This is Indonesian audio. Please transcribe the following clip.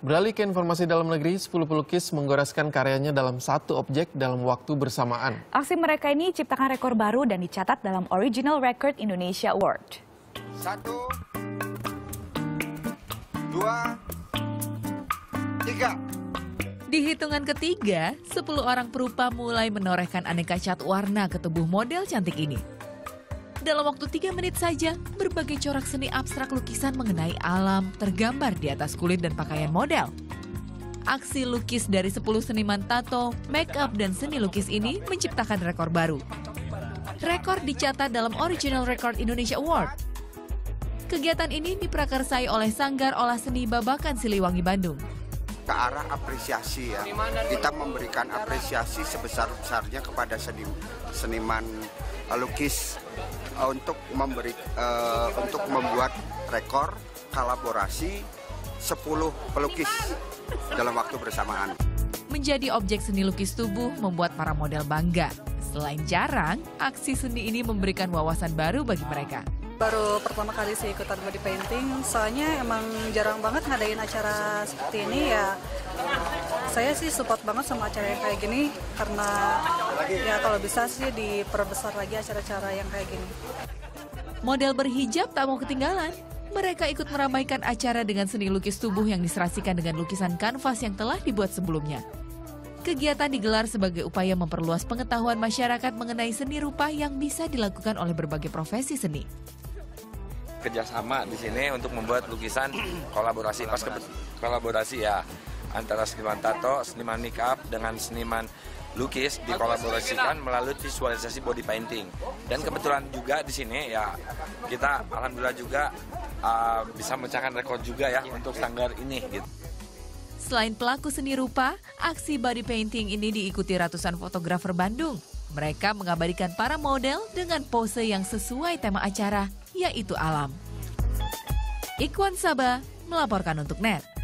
Beralih ke informasi dalam negeri, 10 pelukis menggoreskan karyanya dalam satu objek dalam waktu bersamaan. Aksi mereka ini ciptakan rekor baru dan dicatat dalam Original Record Indonesia Award. Satu, dua, tiga. Di hitungan ketiga, 10 orang perupa mulai menorehkan aneka cat warna ke tubuh model cantik ini. Dalam waktu tiga menit saja, berbagai corak seni abstrak lukisan mengenai alam tergambar di atas kulit dan pakaian model. Aksi lukis dari 10 seniman tato, make up, dan seni lukis ini menciptakan rekor baru. Rekor dicatat dalam Original Record Indonesia Award. Kegiatan ini diprakarsai oleh Sanggar Olah Seni Babakan Siliwangi Bandung ke arah apresiasi ya. Kita memberikan apresiasi sebesar-besarnya kepada seni, seniman lukis uh, untuk memberi uh, untuk membuat rekor kolaborasi 10 pelukis dalam waktu bersamaan. Menjadi objek seni lukis tubuh membuat para model bangga. Selain jarang, aksi seni ini memberikan wawasan baru bagi mereka baru pertama kali sih ikutan body painting. Soalnya emang jarang banget ngadain acara seperti ini ya. Saya sih support banget sama acara yang kayak gini karena ya kalau bisa sih diperbesar lagi acara-acara yang kayak gini. Model berhijab tak mau ketinggalan. Mereka ikut meramaikan acara dengan seni lukis tubuh yang diserasikan dengan lukisan kanvas yang telah dibuat sebelumnya. Kegiatan digelar sebagai upaya memperluas pengetahuan masyarakat mengenai seni rupa yang bisa dilakukan oleh berbagai profesi seni kerjasama di sini untuk membuat lukisan kolaborasi pas ke, kolaborasi ya antara seniman tato, seniman make up dengan seniman lukis dikolaborasikan melalui visualisasi body painting dan kebetulan juga di sini ya kita alhamdulillah juga uh, bisa memecahkan rekor juga ya untuk sanggar ini gitu. Selain pelaku seni rupa, aksi body painting ini diikuti ratusan fotografer Bandung. Mereka mengabadikan para model dengan pose yang sesuai tema acara yaitu alam. Ikwan Sabah melaporkan untuk NET.